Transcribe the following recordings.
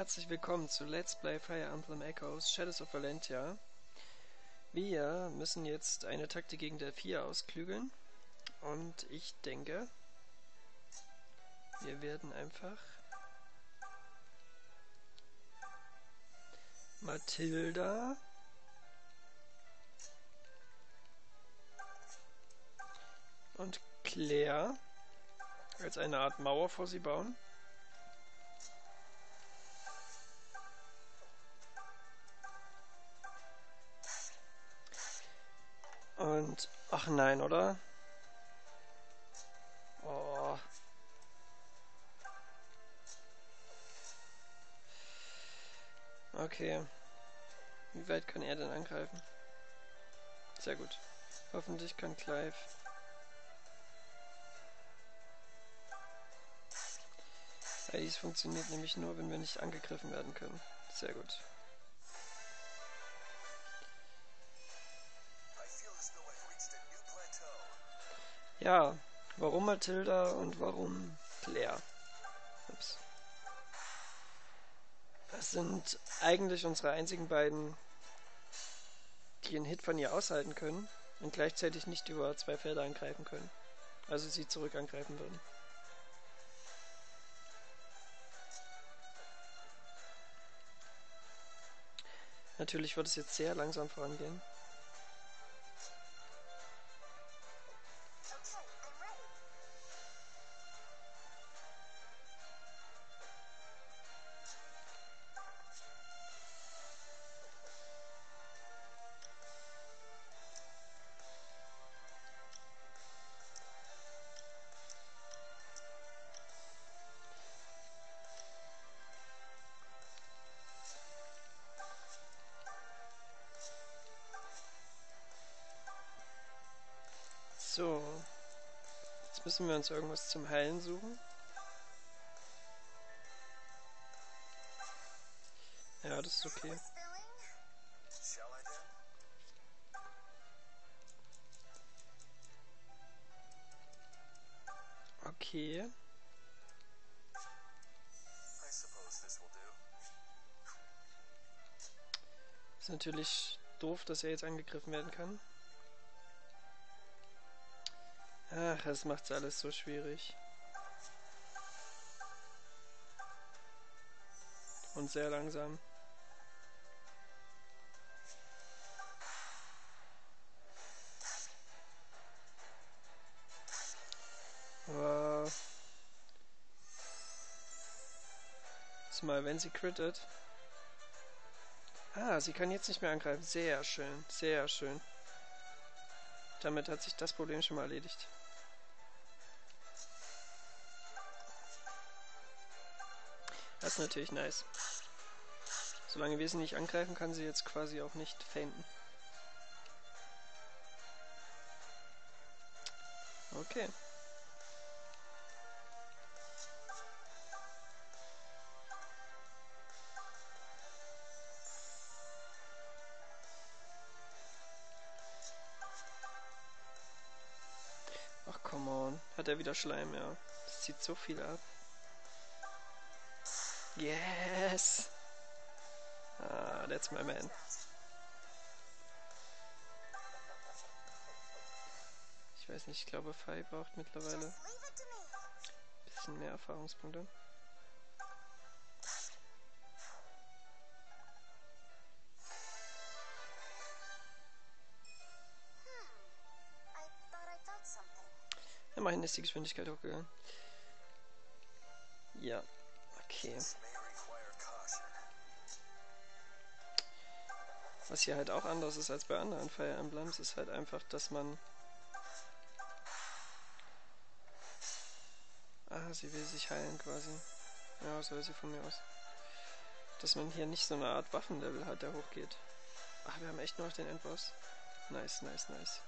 Herzlich willkommen zu Let's Play Fire Emblem Echoes Shadows of Valentia. Wir müssen jetzt eine Taktik gegen der 4 ausklügeln. Und ich denke, wir werden einfach Mathilda und Claire als eine Art Mauer vor sie bauen. Und, ach nein, oder? Oh. Okay. Wie weit kann er denn angreifen? Sehr gut. Hoffentlich kann Clive Ja, dies funktioniert nämlich nur, wenn wir nicht angegriffen werden können. Sehr gut. Ja, warum Matilda und warum Claire? Ups. Das sind eigentlich unsere einzigen beiden, die einen Hit von ihr aushalten können und gleichzeitig nicht über zwei Felder angreifen können. Also sie zurück angreifen würden. Natürlich wird es jetzt sehr langsam vorangehen. Jetzt müssen wir uns irgendwas zum Heilen suchen. Ja, das ist okay. Okay. Ist natürlich doof, dass er jetzt angegriffen werden kann. Ach, es macht's alles so schwierig. Und sehr langsam. Aber mal, wenn sie crittet. Ah, sie kann jetzt nicht mehr angreifen. Sehr schön, sehr schön. Damit hat sich das Problem schon mal erledigt. Das ist natürlich nice. Solange wir sie nicht angreifen, kann sie jetzt quasi auch nicht feinten. Okay. Ach, come on. Hat er wieder Schleim, ja. Das zieht so viel ab. Yes! Ah, that's my man. Ich weiß nicht, ich glaube, Fai braucht mittlerweile ein bisschen mehr Erfahrungspunkte. Immerhin ist die Geschwindigkeit hochgegangen. Ja, okay. Was hier halt auch anders ist als bei anderen Fire Emblems, ist halt einfach, dass man... Ah, sie will sich heilen quasi. Ja, soll sie von mir aus. Dass man hier nicht so eine Art Waffenlevel hat, der hochgeht. Ach, wir haben echt nur noch den Endboss. Nice, nice, nice.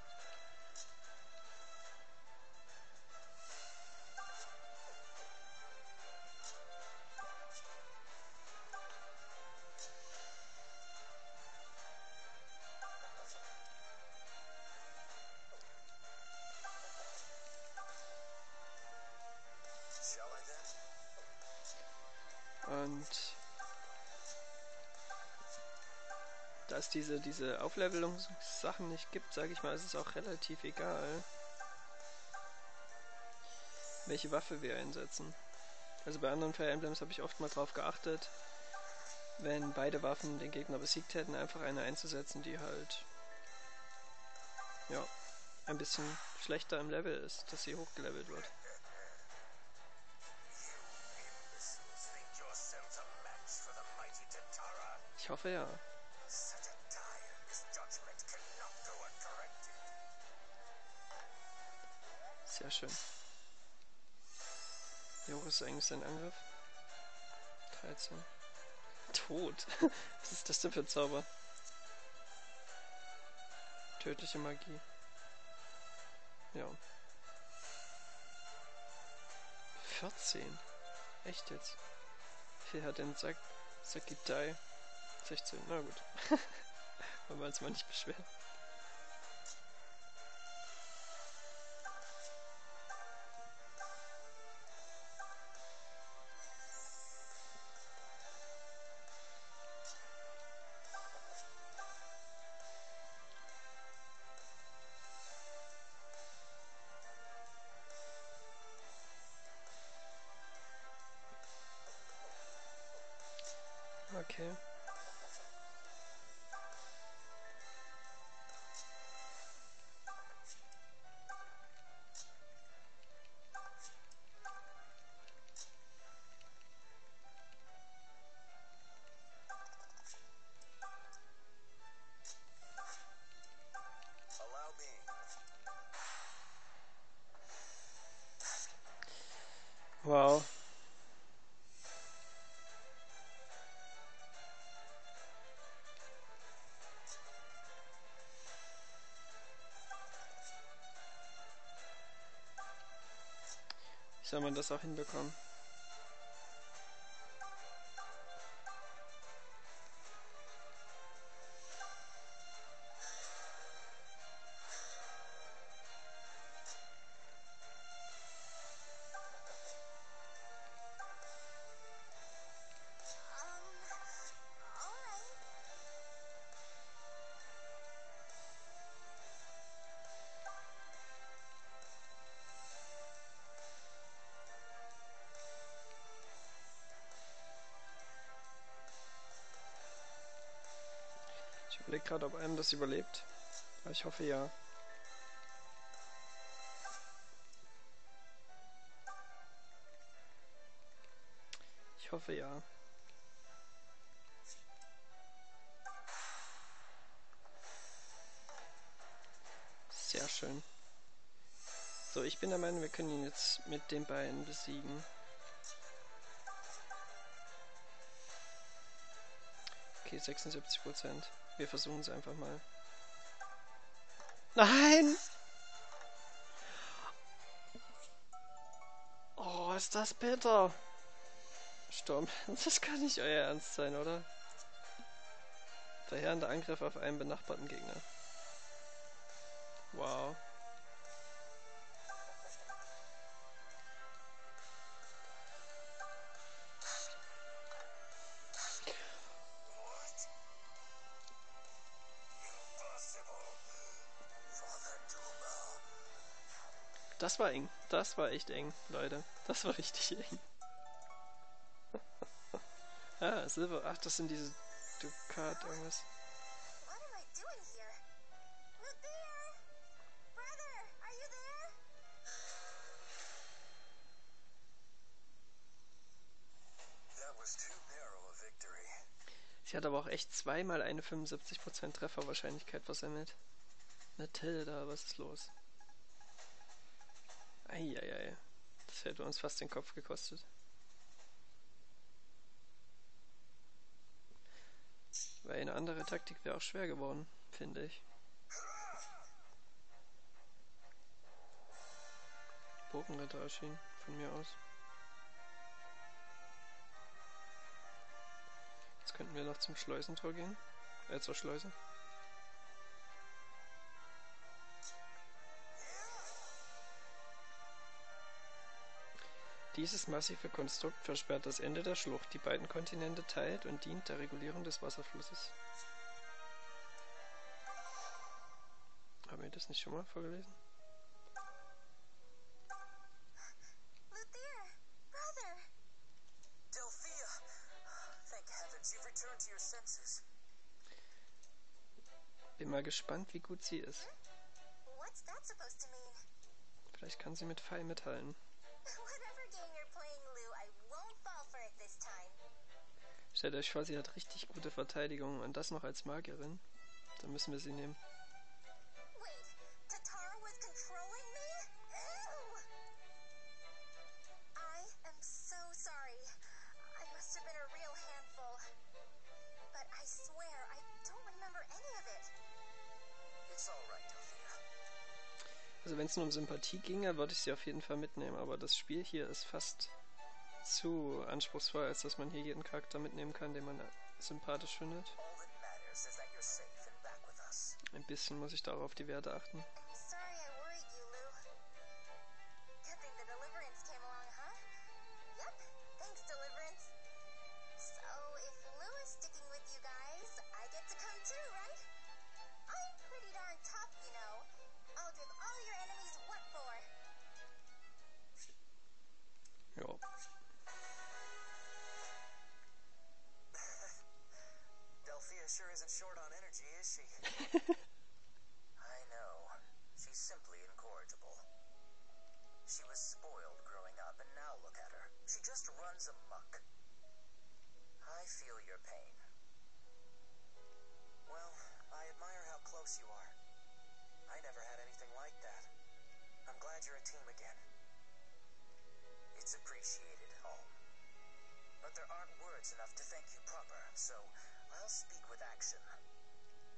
Diese, diese Auflevelungssachen nicht gibt, sage ich mal, ist es auch relativ egal, welche Waffe wir einsetzen. Also bei anderen Fire Emblems habe ich oft mal drauf geachtet, wenn beide Waffen den Gegner besiegt hätten, einfach eine einzusetzen, die halt ja, ein bisschen schlechter im Level ist, dass sie hochgelevelt wird. Ich hoffe ja. Sehr schön. Wie hoch ist eigentlich sein Angriff? 13. Tot. Was ist das denn für ein Zauber? Tödliche Magie. Ja. 14. Echt jetzt? Viel hat denn Sak Sakitai? 16. Na gut. Wollen wir uns mal nicht beschweren. Okay. Soll man das auch hinbekommen? Überlege gerade, ob einem das überlebt. Aber ich hoffe ja. Ich hoffe ja. Sehr schön. So, ich bin der Meinung, wir können ihn jetzt mit den beiden besiegen. Okay, 76 Prozent. Wir versuchen es einfach mal. Nein! Oh, ist das bitter. Sturm. Das kann nicht euer Ernst sein, oder? Verheerender Angriff auf einen benachbarten Gegner. Wow. Das war eng. Das war echt eng, Leute. Das war richtig eng. ah, Silber. Ach, das sind diese Dukat irgendwas. Sie hat aber auch echt zweimal eine 75% Trefferwahrscheinlichkeit versammelt. Matilda, was ist los? Eieiei. Das hätte uns fast den Kopf gekostet. Weil eine andere Taktik wäre auch schwer geworden, finde ich. Bogenritter erschien, von mir aus. Jetzt könnten wir noch zum Schleusentor gehen. Äh, zur Schleuse. Dieses massive Konstrukt versperrt das Ende der Schlucht, die beiden Kontinente teilt und dient der Regulierung des Wasserflusses. Haben wir das nicht schon mal vorgelesen? Bin mal gespannt, wie gut sie ist. Vielleicht kann sie mit Pfeil mithalten. Stellt euch vor, sie hat richtig gute Verteidigung und das noch als Magierin. Dann müssen wir sie nehmen. Also wenn es nur um Sympathie ginge, würde ich sie auf jeden Fall mitnehmen, aber das Spiel hier ist fast zu anspruchsvoll, als dass man hier jeden Charakter mitnehmen kann, den man sympathisch findet. Ein bisschen muss ich darauf die Werte achten. She just runs amok. I feel your pain. Well, I admire how close you are. I never had anything like that. I'm glad you're a team again. It's appreciated, Home. But there aren't words enough to thank you proper, so I'll speak with action.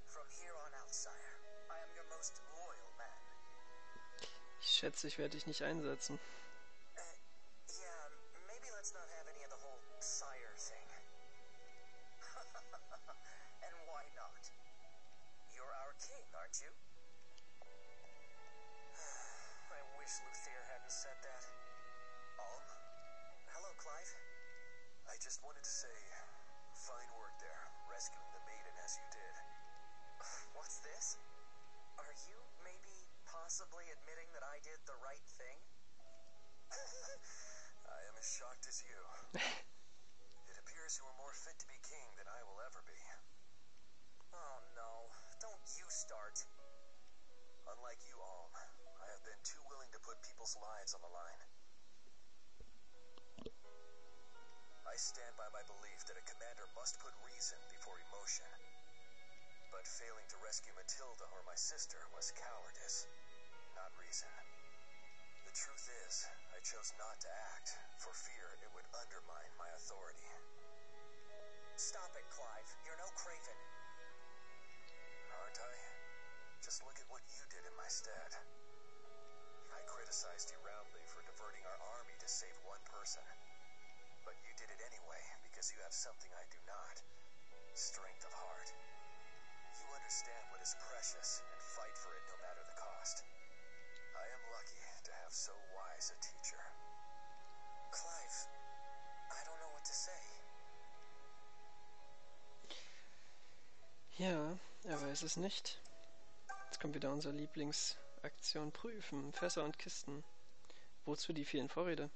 From here on out, sire, I am your most loyal man. Schätze, ich werde dich nicht einsetzen. To say, fine work there, rescuing the maiden as you did. What's this? Are you maybe possibly admitting that I did the right thing? I am as shocked as you. it appears you are more fit to be king than I will ever be. Oh no, don't you start. Unlike you, Alm, I have been too willing to put people's lives on the line. I stand by my belief that a commander must put reason before emotion. But failing to rescue Matilda or my sister was cowardice, not reason. The truth is, I chose not to act for fear it would undermine my authority. Stop it, Clive. You're no craven. Aren't I? Just look at what you did in my stead. I criticized you roundly for diverting our army to save one person. But you did it anyway because you have something I do not strength of heart. You understand what is precious and fight for it no matter the cost. I am lucky to have so wise a teacher. Clive, I don't know what to say. Ja, er weiß es nicht. Jetzt kommt wieder unsere Lieblingsaktion prüfen. Fässer und Kisten. Wozu die vielen Vorräte?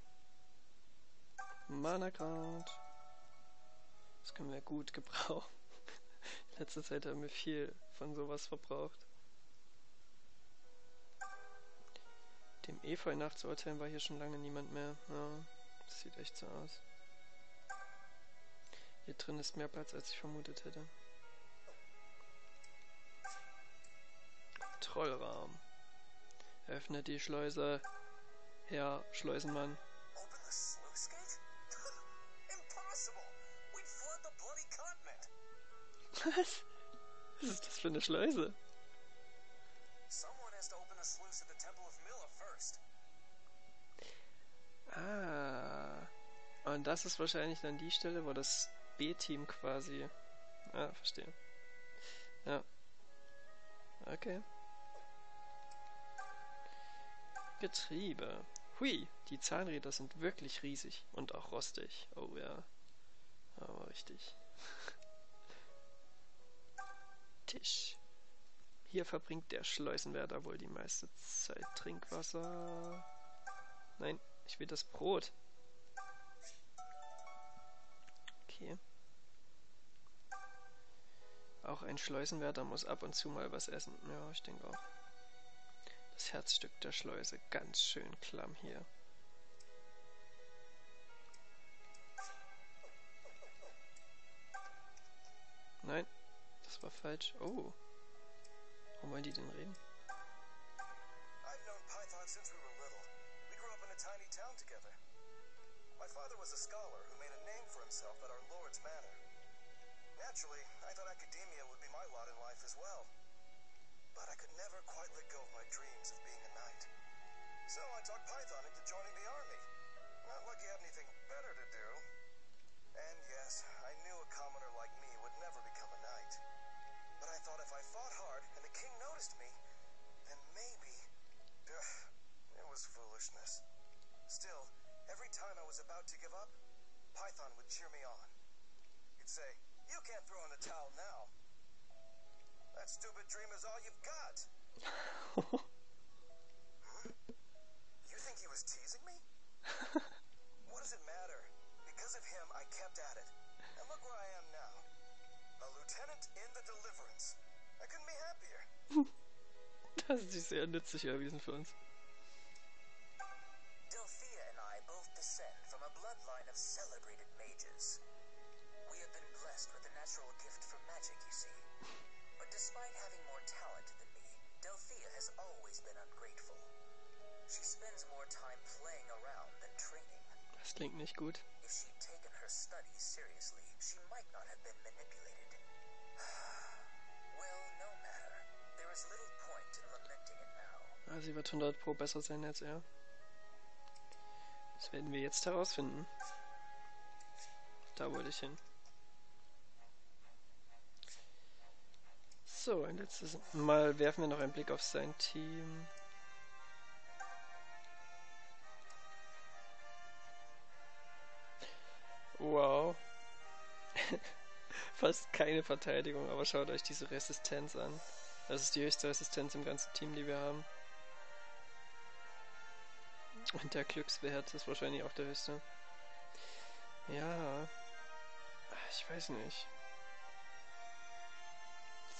Mana Card. Das können wir gut gebrauchen. In letzter Zeit haben wir viel von sowas verbraucht. Dem Efeu nachzuurteilen war hier schon lange niemand mehr. Ja, das sieht echt so aus. Hier drin ist mehr Platz, als ich vermutet hätte. Trollraum. Öffne die Schleuse. Herr Schleusenmann. Was? Was ist das für eine Schleuse? Ah. Und das ist wahrscheinlich dann die Stelle, wo das B-Team quasi. Ah, verstehe. Ja. Okay. Getriebe. Hui, die Zahnräder sind wirklich riesig und auch rostig. Oh ja. Aber richtig. Tisch. Hier verbringt der Schleusenwärter wohl die meiste Zeit Trinkwasser. Nein, ich will das Brot. Okay. Auch ein Schleusenwärter muss ab und zu mal was essen. Ja, ich denke auch. Das Herzstück der Schleuse. Ganz schön klamm hier. Nein, das war falsch. Oh. Warum wollen die denn reden? I've known Python since we were little. We grew up in a tiny town together. My father was a scholar who made a name for himself at our Lord's manor. Naturally, I thought academia would be my lot in life as well. But I could never quite let go of my dreams of being a knight. So I talked Python into joining the army. Not like he had anything better to do. And yes, I thought if I fought hard and the king noticed me, then maybe. It was foolishness. Still, every time I was about to give up, Python would cheer me on. He'd say, You can't throw in the towel now. That stupid dream is all you've got. You think he was teasing me? what does it matter? Because of him, I kept at it. And look where I am now. A lieutenant in the Deliverance. I couldn't be happier. Das ist sehr nützlich erwiesen für uns. Delphia and I both descend from a bloodline of celebrated mages. We have been blessed with a natural gift for magic, you see. But despite having more talent than me, Delphia has always been ungrateful. She spends more time playing around than training. Das klingt nicht gut. If she'd her studies seriously, she might not have been manipulated. well, no matter. There is little point in lamenting it now. Ah, sie wird 100 Pro besser sein als er. Das werden wir jetzt herausfinden. Da wollte ich hin. So, ein letztes Mal werfen wir noch einen Blick auf sein Team. Wow. Fast keine Verteidigung, aber schaut euch diese Resistenz an. Das ist die höchste Resistenz im ganzen Team, die wir haben. Und der Glückswert ist wahrscheinlich auch der höchste. Ja. Ich weiß nicht.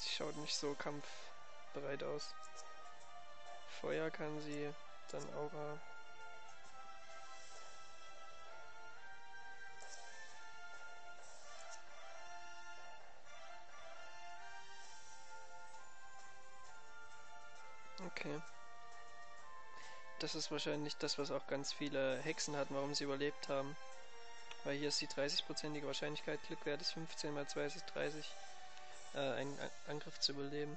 Sie schaut nicht so kampfbereit aus. Feuer kann sie, dann Aura. Okay. Das ist wahrscheinlich das, was auch ganz viele Hexen hatten, warum sie überlebt haben. Weil hier ist die 30-prozentige Wahrscheinlichkeit, Glückwert ist 15 mal 2 ist 30, äh, einen An Angriff zu überleben.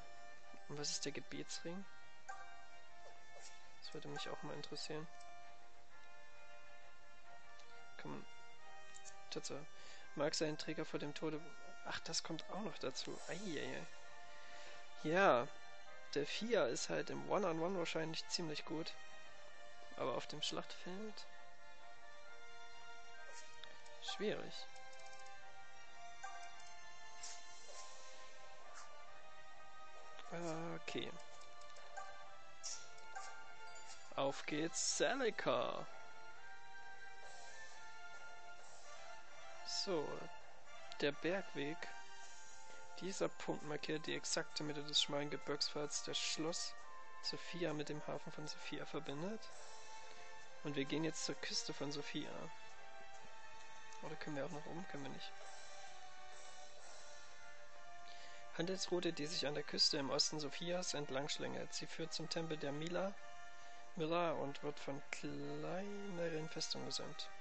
Und was ist der Gebetsring? Das würde mich auch mal interessieren. Man... Tatsache. Mag seinen Träger vor dem Tode... Ach, das kommt auch noch dazu. Eieiei. Ja, der Fia ist halt im One-on-One wahrscheinlich ziemlich gut. Aber auf dem Schlachtfeld schwierig. Okay. Auf geht's, Celica. So, der Bergweg. Dieser Punkt markiert die exakte Mitte des schmalen Gebirgsfalls, das Schloss Sophia mit dem Hafen von Sophia verbindet. Und wir gehen jetzt zur Küste von Sophia. Oder können wir auch nach oben? Können wir nicht. Handelsroute, die sich an der Küste im Osten Sophias entlang schlängelt. Sie führt zum Tempel der Mila, Mila und wird von kleineren Festungen gesäumt.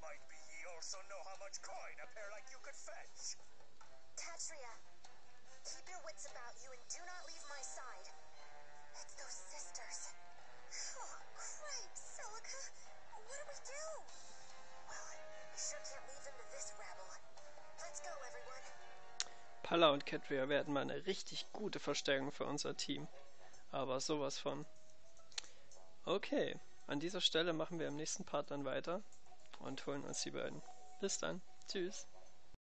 Might be ye also know how much coin a pair like you could fetch. Tatria, keep your wits about you and do not leave my side. It's those sisters. Oh, cripes, Celica. What do we do? Well, we sure can't leave them to this rabble. Let's go, everyone. Palla und Catria werden mal eine richtig gute Verstärkung für unser Team. Aber sowas von. Okay, an dieser Stelle machen wir im nächsten Part dann weiter und holen uns die beiden. Bis dann. Tschüss.